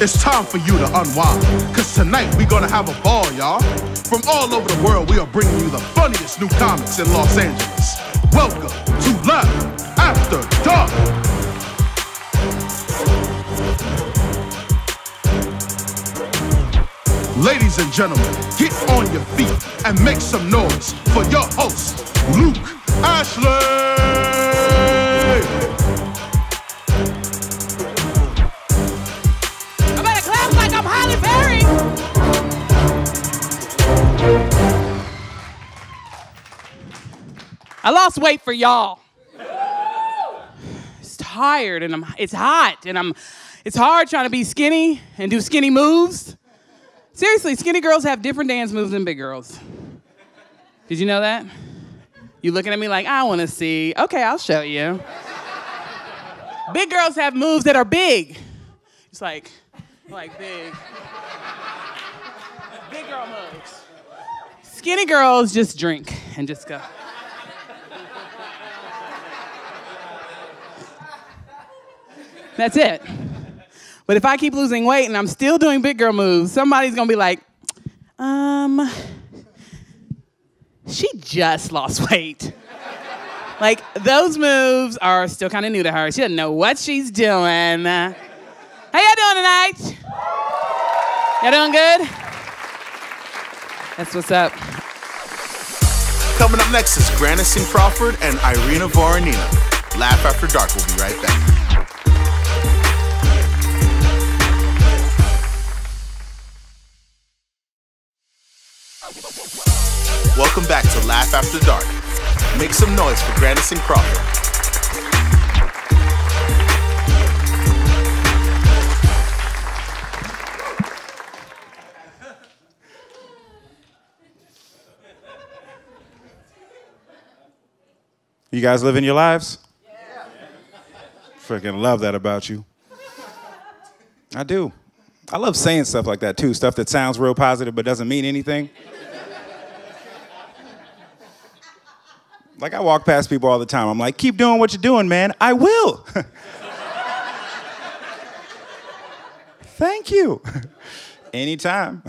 it's time for you to unwind. Cause tonight we gonna have a ball, y'all. From all over the world, we are bringing you the funniest new comics in Los Angeles. Welcome to Laugh After Dark. Ladies and gentlemen, get on your feet and make some noise for your host, Luc Ashley. I lost weight for y'all. It's tired and I'm it's hot and I'm it's hard trying to be skinny and do skinny moves. Seriously, skinny girls have different dance moves than big girls. Did you know that? You looking at me like I want to see. Okay, I'll show you. big girls have moves that are big. It's like like big. Big girl moves. Skinny girls just drink and just go. That's it. But if I keep losing weight and I'm still doing big girl moves, somebody's gonna be like, um, she just lost weight. like, those moves are still kind of new to her. She doesn't know what she's doing. How y'all doing tonight? Y'all doing good? That's what's up. Coming up next is Granison Crawford and Irina Voronina. Laugh After Dark. We'll be right back. Welcome back to Laugh After Dark. Make some noise for Granison Crawford. You guys living your lives? Yeah. Freaking love that about you. I do. I love saying stuff like that too, stuff that sounds real positive but doesn't mean anything. Like I walk past people all the time. I'm like, keep doing what you're doing, man. I will. Thank you. Anytime.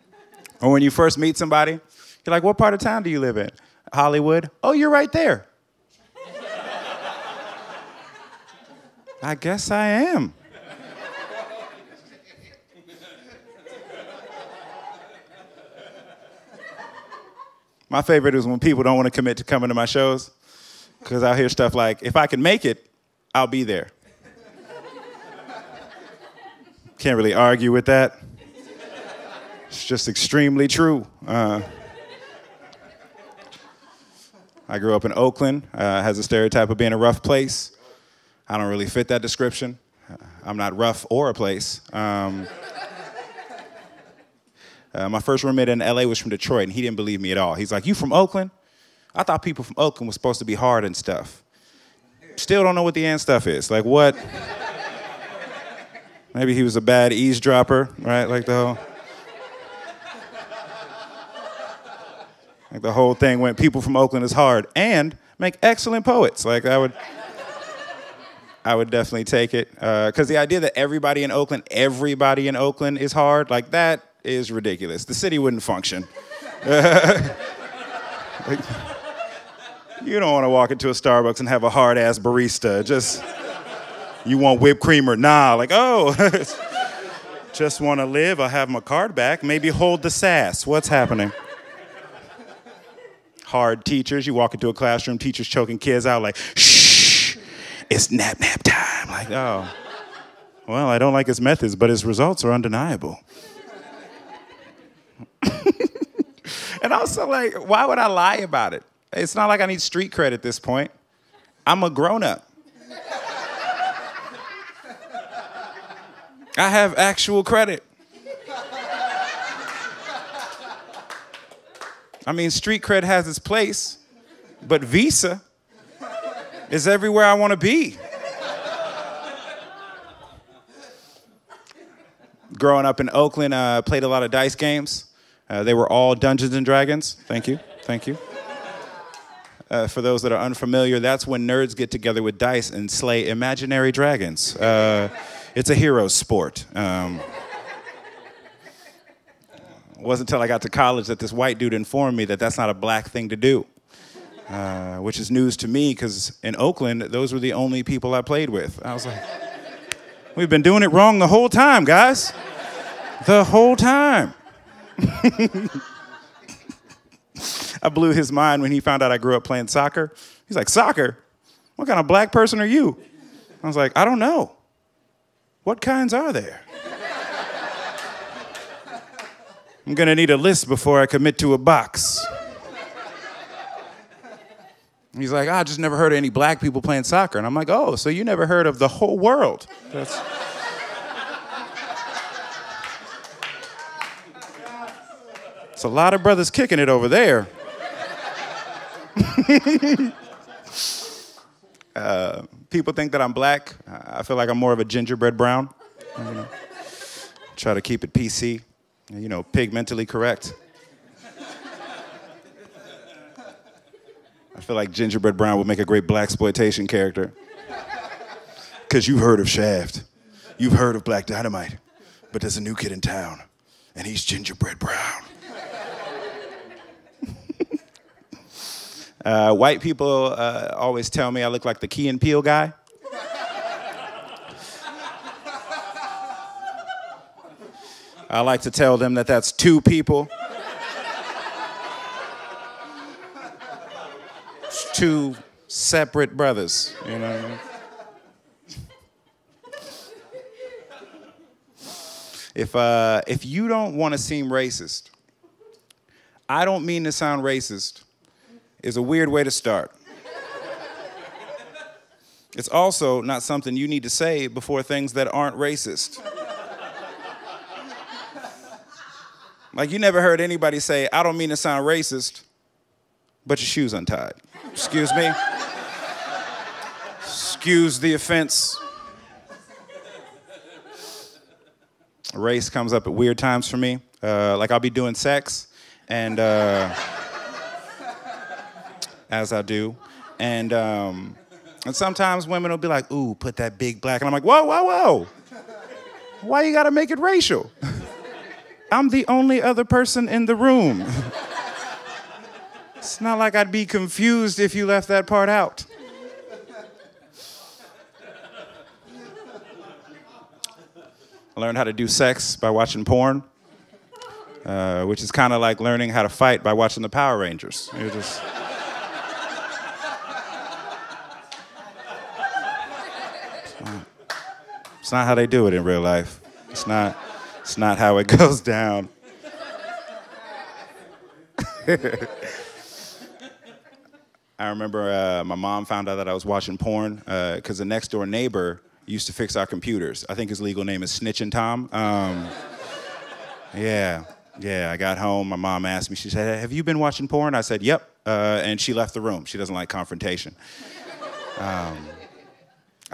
or when you first meet somebody, you're like, what part of town do you live in? Hollywood. Oh, you're right there. I guess I am. My favorite is when people don't want to commit to coming to my shows, because I'll hear stuff like, if I can make it, I'll be there. Can't really argue with that. It's just extremely true. Uh, I grew up in Oakland, uh, has a stereotype of being a rough place. I don't really fit that description. I'm not rough or a place. Um, uh, my first roommate in LA was from Detroit, and he didn't believe me at all. He's like, You from Oakland? I thought people from Oakland were supposed to be hard and stuff. Still don't know what the and stuff is. Like, what? Maybe he was a bad eavesdropper, right? Like the whole. Like the whole thing went, people from Oakland is hard and make excellent poets. Like I would. I would definitely take it. Because uh, the idea that everybody in Oakland, everybody in Oakland is hard, like that is ridiculous. The city wouldn't function. you don't want to walk into a Starbucks and have a hard ass barista. Just, you want whipped cream or nah. Like, oh, just want to live. I'll have my card back. Maybe hold the sass. What's happening? Hard teachers. You walk into a classroom, teachers choking kids out like, shh, it's nap nap time. Like, oh, well, I don't like his methods, but his results are undeniable. And also, like, why would I lie about it? It's not like I need street cred at this point. I'm a grown up. I have actual credit. I mean, street cred has its place, but Visa is everywhere I want to be. Growing up in Oakland, I uh, played a lot of dice games. Uh, they were all Dungeons and Dragons. Thank you. Thank you. Uh, for those that are unfamiliar, that's when nerds get together with dice and slay imaginary dragons. Uh, it's a hero sport. Um, it wasn't until I got to college that this white dude informed me that that's not a black thing to do, uh, which is news to me because in Oakland, those were the only people I played with. I was like, we've been doing it wrong the whole time, guys. The whole time. I blew his mind when he found out I grew up playing soccer. He's like, Soccer? What kind of black person are you? I was like, I don't know. What kinds are there? I'm gonna need a list before I commit to a box. He's like, I just never heard of any black people playing soccer. And I'm like, oh, so you never heard of the whole world? That's. A lot of brothers kicking it over there. uh, people think that I'm black. I feel like I'm more of a gingerbread brown. You know, try to keep it PC, you know, pigmentally correct. I feel like gingerbread brown would make a great blaxploitation character. Cause you've heard of Shaft, you've heard of Black Dynamite, but there's a new kid in town, and he's gingerbread brown. Uh, white people uh, always tell me I look like the Key and Peele guy. I like to tell them that that's two people. It's two separate brothers, you know? If, uh, if you don't want to seem racist, I don't mean to sound racist, is a weird way to start. It's also not something you need to say before things that aren't racist. Like, you never heard anybody say, I don't mean to sound racist, but your shoe's untied. Excuse me? Excuse the offense. Race comes up at weird times for me. Uh, like, I'll be doing sex, and. Uh, as I do. And, um, and sometimes women will be like, ooh, put that big black. And I'm like, whoa, whoa, whoa. Why you gotta make it racial? I'm the only other person in the room. it's not like I'd be confused if you left that part out. I learned how to do sex by watching porn, uh, which is kind of like learning how to fight by watching the Power Rangers. You're just. It's not how they do it in real life. It's not, it's not how it goes down. I remember uh, my mom found out that I was watching porn because uh, the next door neighbor used to fix our computers. I think his legal name is Snitching Tom. Um, yeah, yeah. I got home. My mom asked me. She said, "Have you been watching porn?" I said, "Yep," uh, and she left the room. She doesn't like confrontation. Um,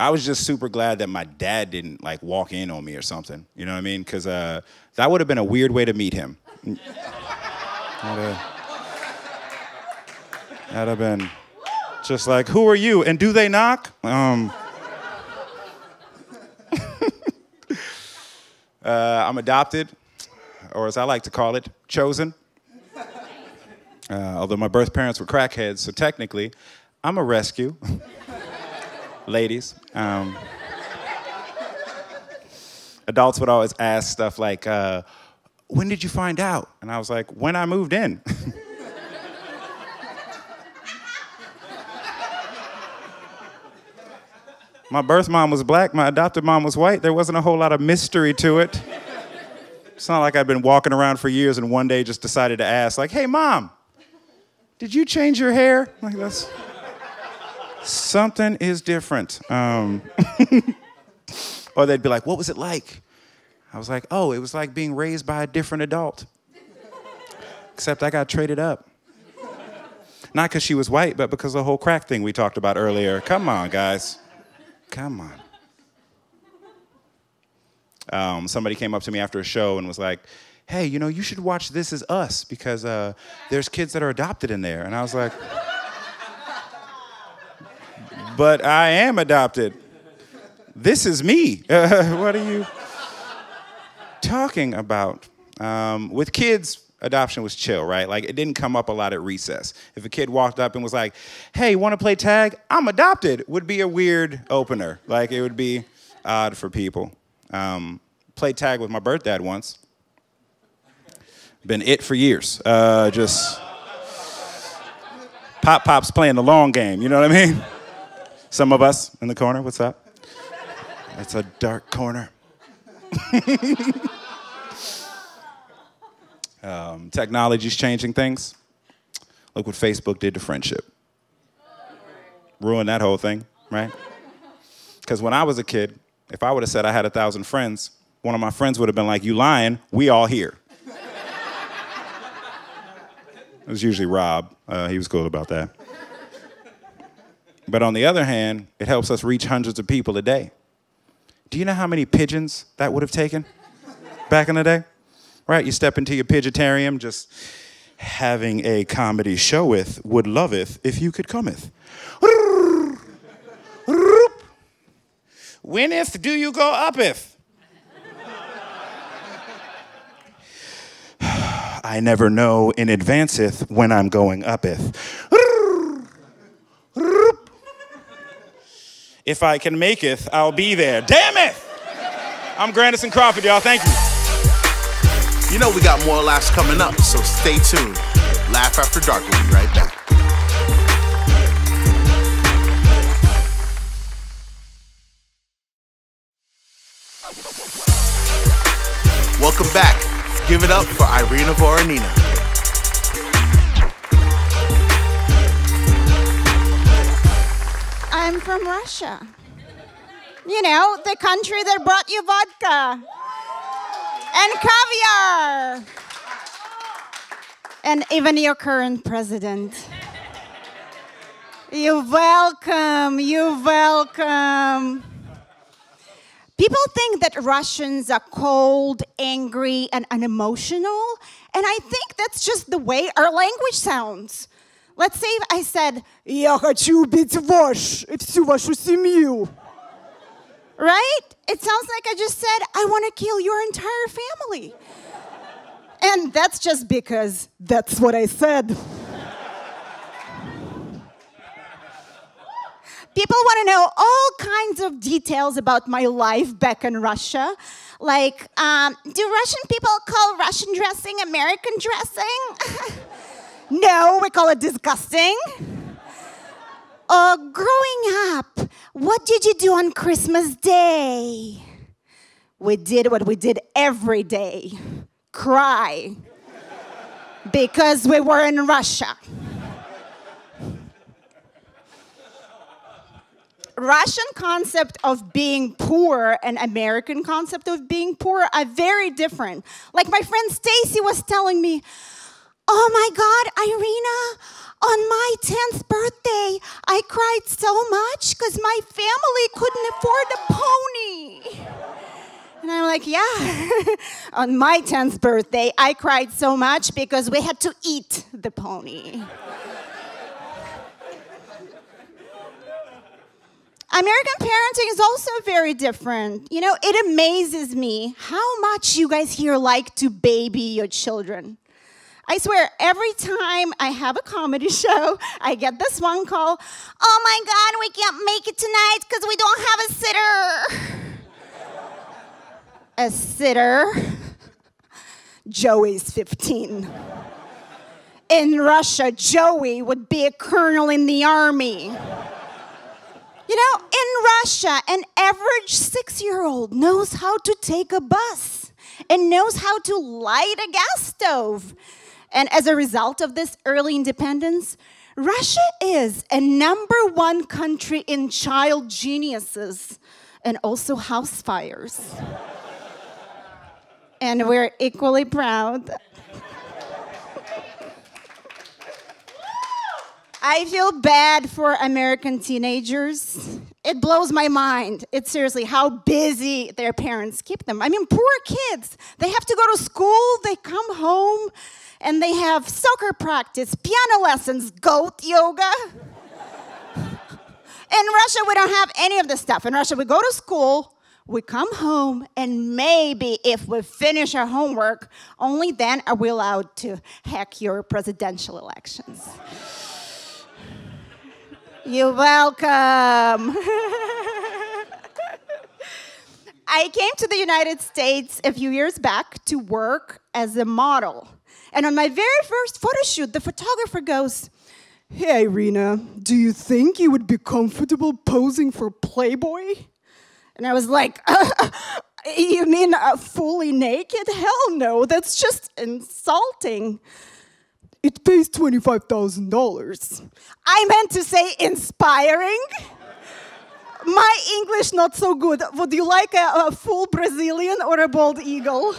I was just super glad that my dad didn't like walk in on me or something. You know what I mean? Because uh, that would have been a weird way to meet him. That'd have been just like, who are you? And do they knock? Um, uh, I'm adopted, or as I like to call it, chosen. Uh, although my birth parents were crackheads, so technically, I'm a rescue ladies. Um, adults would always ask stuff like, uh, when did you find out? And I was like, when I moved in. my birth mom was black, my adopted mom was white. There wasn't a whole lot of mystery to it. It's not like I've been walking around for years and one day just decided to ask, like, hey, mom, did you change your hair? Like, that's something is different. Um, or they'd be like, what was it like? I was like, oh, it was like being raised by a different adult. Except I got traded up. Not because she was white, but because the whole crack thing we talked about earlier. Come on, guys. Come on. Um, somebody came up to me after a show and was like, hey, you know, you should watch This Is Us because uh, there's kids that are adopted in there. And I was like, but I am adopted. this is me. What are you talking about? Um, with kids, adoption was chill, right? Like it didn't come up a lot at recess. If a kid walked up and was like, "Hey, want to play tag? I'm adopted," would be a weird opener. Like it would be odd for people. Um, played tag with my birth dad once. Been it for years. Uh, just pop pop's playing the long game. You know what I mean? Some of us in the corner. What's up? It's a dark corner. um, technology's changing things. Look what Facebook did to friendship. Ruined that whole thing, right? Because when I was a kid, if I would have said I had a thousand friends, one of my friends would have been like, You lying, we all here. it was usually Rob. Uh, he was cool about that. But on the other hand, it helps us reach hundreds of people a day. Do you know how many pigeons that would have taken back in the day? Right? You step into your pigeotarium, just having a comedy show with would loveth if you could cometh. Winneth do you go uppeth? I never know in advanceth when I'm going uppeth. If I can maketh, I'll be there. Damn it! I'm Granison Crawford, y'all. Thank you. You know we got more laughs coming up, so stay tuned. Laugh After Dark will be right back. Welcome back. Give it up for Irina Voronina. From Russia. You know, the country that brought you vodka and caviar. And even your current president. You're welcome. You're welcome. People think that Russians are cold, angry, and unemotional. And I think that's just the way our language sounds. Let's say if I said, Я хочу убить ваш и всю вашу семью. Right? It sounds like I just said, I want to kill your entire family. And that's just because that's what I said. People want to know all kinds of details about my life back in Russia. Like, um, do Russian people call Russian dressing American dressing? no, we call it disgusting. Uh, growing up, what did you do on Christmas Day? We did what we did every day cry. Because we were in Russia. Russian concept of being poor and American concept of being poor are very different. Like my friend Stacy was telling me, "Oh my god, Irina, on my 10th birthday, I cried so much cuz my family couldn't afford a pony." And I'm like, "Yeah. on my 10th birthday, I cried so much because we had to eat the pony." American parenting is also very different. You know, it amazes me how much you guys here like to baby your children. I swear, every time I have a comedy show, I get this one call Oh my God, we can't make it tonight because we don't have a sitter. a sitter? Joey's 15. In Russia, Joey would be a colonel in the army. You know, in Russia, an average six year old knows how to take a bus and knows how to light a gas stove. And as a result of this early independence, Russia is a number one country in child geniuses and also house fires. and we're equally proud. I feel bad for American teenagers. It blows my mind. It's seriously how busy their parents keep them. I mean, poor kids. They have to go to school, they come home, and they have soccer practice, piano lessons, goat yoga. In Russia, we don't have any of this stuff. In Russia, we go to school, we come home, and maybe if we finish our homework, only then are we allowed to hack your presidential elections. You're welcome. I came to the United States a few years back to work as a model. And on my very first photo shoot, the photographer goes, Hey, Irina, do you think you would be comfortable posing for Playboy? And I was like, You mean uh, fully naked? Hell no, that's just insulting. It pays $25,000. I meant to say inspiring. My English not so good. Would you like a, a full Brazilian or a bald eagle?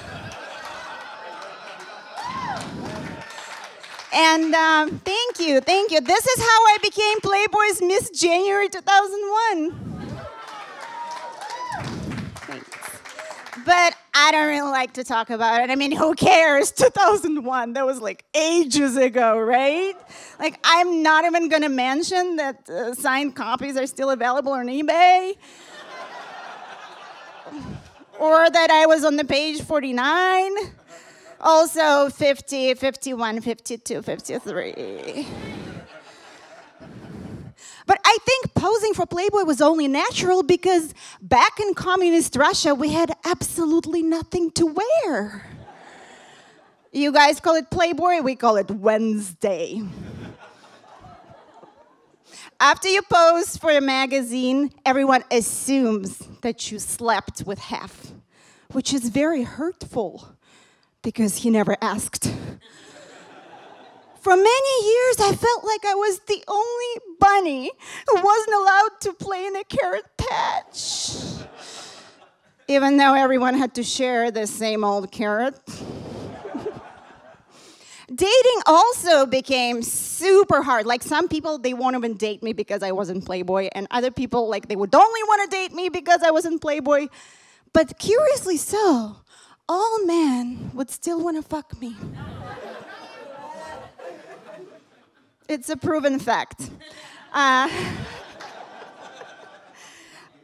And um, thank you, thank you. This is how I became Playboy's Miss January 2001. But I don't really like to talk about it. I mean, who cares? 2001, that was like ages ago, right? Like, I'm not even gonna mention that uh, signed copies are still available on eBay. or that I was on the page 49. Also 50, 51, 52, 53. But I think posing for Playboy was only natural because back in communist Russia, we had absolutely nothing to wear. You guys call it Playboy, we call it Wednesday. After you pose for a magazine, everyone assumes that you slept with half, which is very hurtful because he never asked. For many years, I felt like I was the only bunny who wasn't allowed to play in a carrot patch. Even though everyone had to share the same old carrot. Dating also became super hard. Like some people, they won't even date me because I wasn't Playboy, and other people, like, they would only want to date me because I wasn't Playboy. But curiously so, all men would still want to fuck me. It's a proven fact. Uh,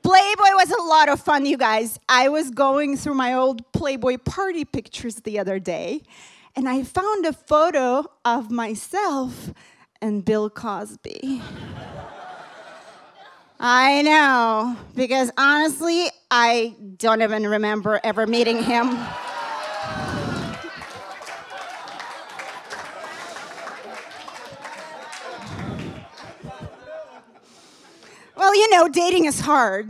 Playboy was a lot of fun, you guys. I was going through my old Playboy party pictures the other day, and I found a photo of myself and Bill Cosby. I know, because honestly, I don't even remember ever meeting him. Well, you know, dating is hard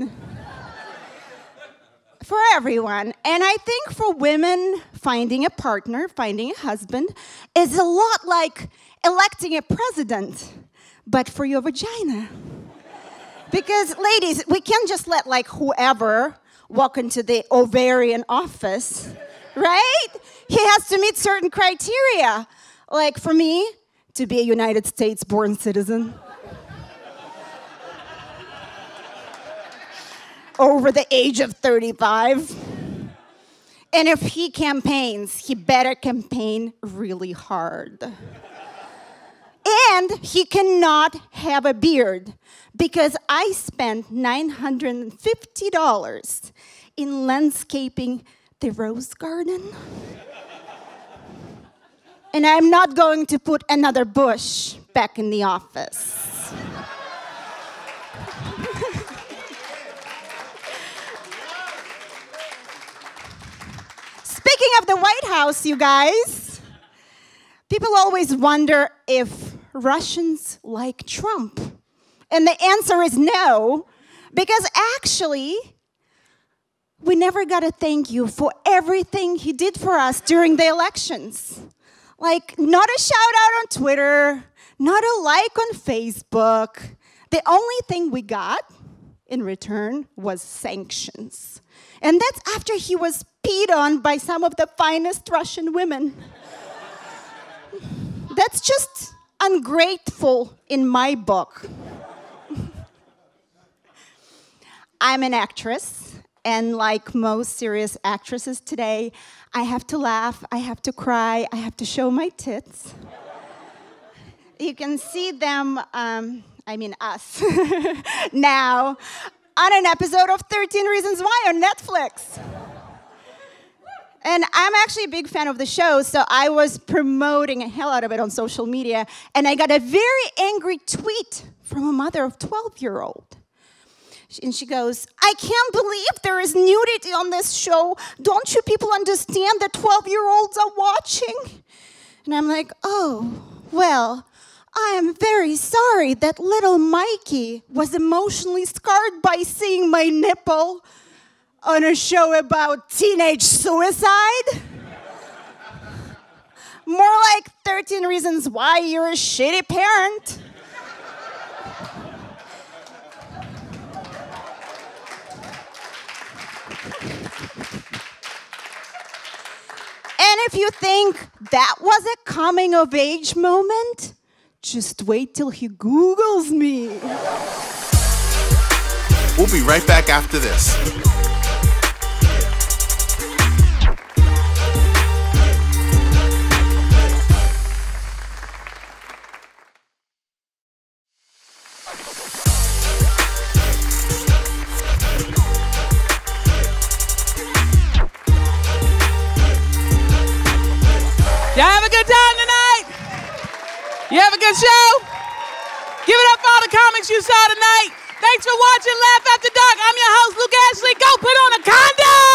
for everyone. And I think for women, finding a partner, finding a husband, is a lot like electing a president, but for your vagina. Because, ladies, we can't just let like whoever walk into the ovarian office, right? He has to meet certain criteria. Like for me, to be a United States born citizen. Over the age of 35. And if he campaigns, he better campaign really hard. And he cannot have a beard because I spent $950 in landscaping the rose garden. and I'm not going to put another bush back in the office. Speaking of the White House, you guys, people always wonder if Russians like Trump. And the answer is no, because actually, we never got a thank you for everything he did for us during the elections. Like, not a shout out on Twitter, not a like on Facebook. The only thing we got in return was sanctions. And that's after he was peed on by some of the finest Russian women. That's just ungrateful in my book. I'm an actress, and like most serious actresses today, I have to laugh, I have to cry, I have to show my tits. You can see them um, I mean us, now on an episode of 13 Reasons Why on Netflix. And I'm actually a big fan of the show, so I was promoting a hell out of it on social media, and I got a very angry tweet from a mother of 12 year old. And she goes, I can't believe there is nudity on this show. Don't you people understand that 12 year olds are watching? And I'm like, oh, well, I am very sorry that little Mikey was emotionally scarred by seeing my nipple on a show about teenage suicide. More like 13 reasons why you're a shitty parent. And if you think that was a coming of age moment, just wait till he Googles me. We'll be right back after this. the comics you saw tonight. Thanks for watching Laugh After Dark. I'm your host, Luc Ashley. Go put on a condom!